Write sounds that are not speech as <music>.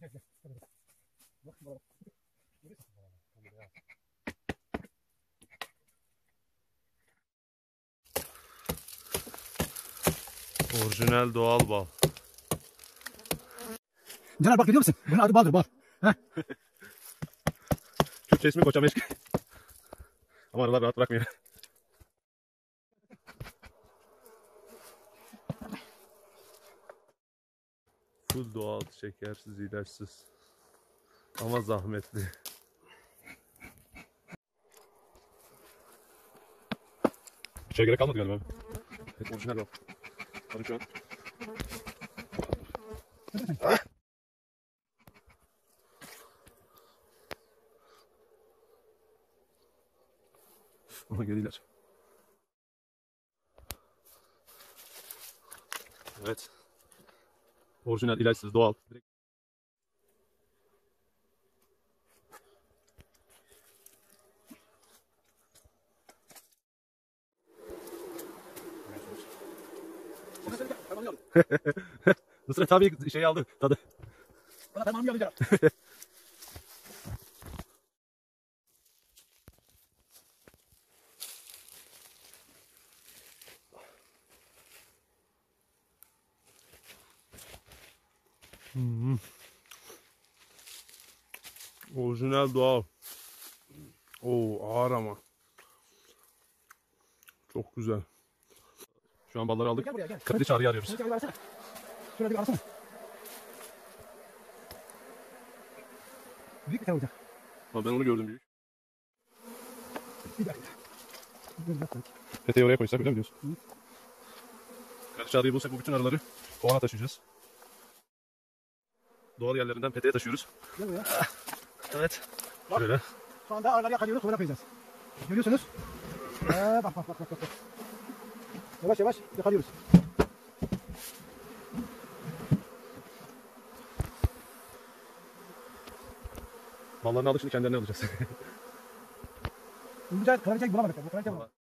Gel Orijinal doğal bal. Caner bak görüyor musun? Bunun adı baldır bal. Heh. Türkçe ismi Koçameşk. Ama arılar rahat bırakmıyor. Full doğal, şekersiz, ilaçsız. Ama zahmetli. Bir şeye gerek kalmadı galiba. Orijinal bal. Bakın şu an. Ama geliyorlar. Evet. Orijinal, ilaçsız, doğal. Direkt <laughs> Nusret abi şey aldı tadı. Bana tamam <laughs> Orijinal doğal. Oo ağır ama. Çok güzel. Şu an balları aldık. Kapıda çağrıyı arıyoruz. Şöyle bir arasana. Büyük bir tane olacak. Ama ben onu gördüm büyük. Bir dakika. Bir dakika. Peteği oraya koysak öyle mi diyorsun? Karşı çağrıyı bulsak bu bütün arıları kovana taşıyacağız. Doğal yerlerinden peteğe taşıyoruz. Gel buraya. Evet. Bak. Şöyle. Şu anda arıları yakalıyoruz, sonra koyacağız. Görüyorsunuz. Ee, bak bak bak bak. bak. Yavaş yavaş yakalıyoruz. Mallarını aldık şimdi kendilerini alacağız. <laughs> Bulacağız, kraliçeyi bulamadık. Bu kraliçe bulamadık.